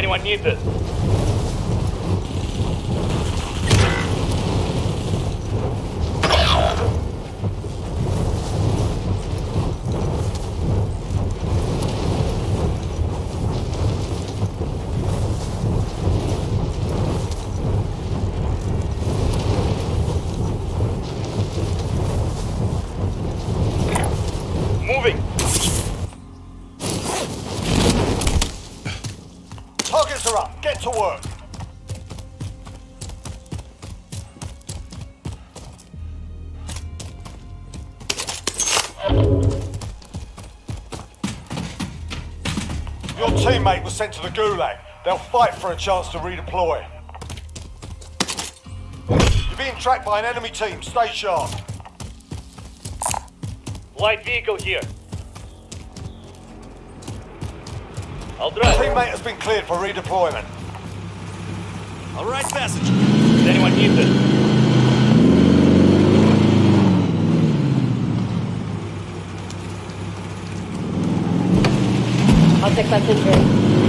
anyone need this? Are up. Get to work. Your teammate was sent to the Gulag. They'll fight for a chance to redeploy. You're being tracked by an enemy team. Stay sharp. Light vehicle here. I'll drive. Teammate has been cleared for redeployment. All right, passenger. Does anyone need this? I'll take passenger.